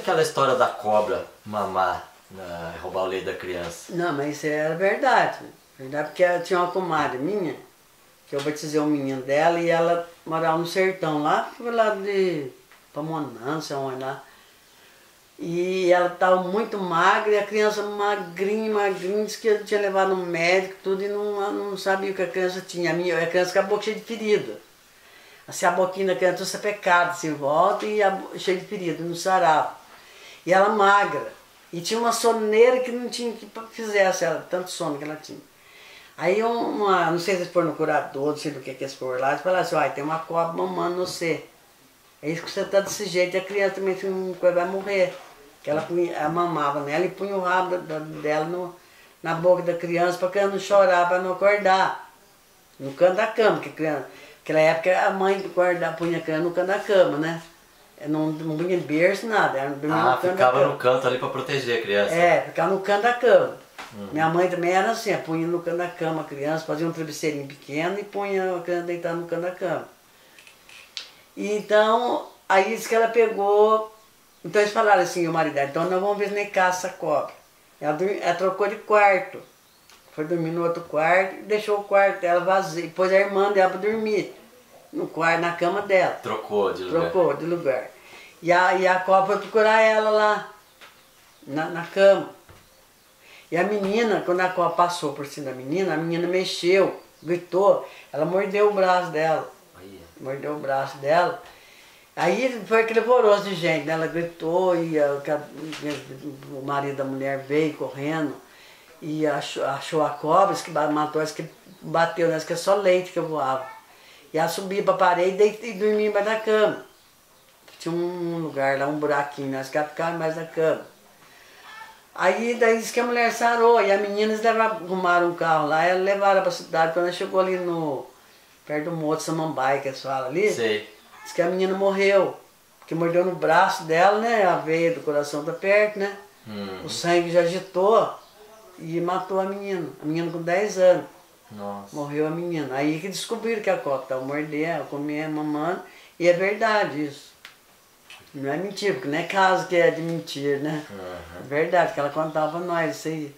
aquela história da cobra mamar, né, roubar o leite da criança? Não, mas isso era verdade. Verdade, porque tinha uma comadre minha, que eu batizei o menino dela e ela morava no sertão, lá pro lado de Pamonã, sei onde lá. E ela estava muito magra, e a criança magrinha, magrinha, disse que eu tinha levado no médico tudo e não, não sabia o que a criança tinha. A, minha, a criança acabou cheia de ferida. Assim, a boquinha da criança toda pecada assim, volta e a, cheia de ferida, não sarava. E ela magra. E tinha uma soneira que não tinha que fizesse ela, tanto sono que ela tinha. Aí uma, não sei se foram no curador, não sei do que que eles foram lá, eles falaram assim, olha, tem uma cobra mamando você. É isso que você está desse jeito, e a criança também vai morrer. Que ela, ela mamava nela e punha o rabo dela no, na boca da criança para que ela não chorar, para não acordar. No canto da cama, que criança. Naquela época a mãe guardava, punha a criança no canto da cama, né? Não, não punha berço, nada. Ela ah, no ficava no canto ali para proteger a criança. É, ficava no canto da cama. Uhum. Minha mãe também era assim, punha no canto da cama a criança, fazia um travesseirinho pequeno e punha a criança deitada no canto da cama. E então, aí disse que ela pegou então eles falaram assim, o marido então nós vamos ver se nem caça cobra. Ela, ela, trocou de quarto. Foi dormir no outro quarto e deixou o quarto dela vazio. Pôs a irmã dela para dormir no quarto, na cama dela. Trocou de lugar. Trocou de lugar. E a, e a cobra foi procurar ela lá, na, na cama. E a menina, quando a cobra passou por cima da menina, a menina mexeu, gritou, ela mordeu o braço dela. Mordeu o braço dela. Aí foi aquele alvoroço de gente, né? Ela gritou e a, o marido da mulher veio correndo e achou, achou a cobra, que matou, que bateu nessa, que é só leite que voava. E ela subia para a parede e, dormia embaixo da cama. Tinha um lugar lá, um buraquinho, né? que ela ficava embaixo da cama. Aí daí disse que a mulher sarou e as meninas arrumaram um carro lá, e levaram para a cidade. Quando ela chegou ali no. perto do Moto Samambaia, que eles falam ali. Sei Diz que a menina morreu, que mordeu no braço dela, né? A veia do coração tá perto, né? Uhum. O sangue já agitou e matou a menina. A menina com 10 anos. Nossa. Morreu a menina. Aí que descobriram que a cobra estava mordendo, comendo, mamando. E é verdade isso. Não é mentira, porque não é caso que é de mentira, né? Uhum. É verdade, que ela contava nós isso aí.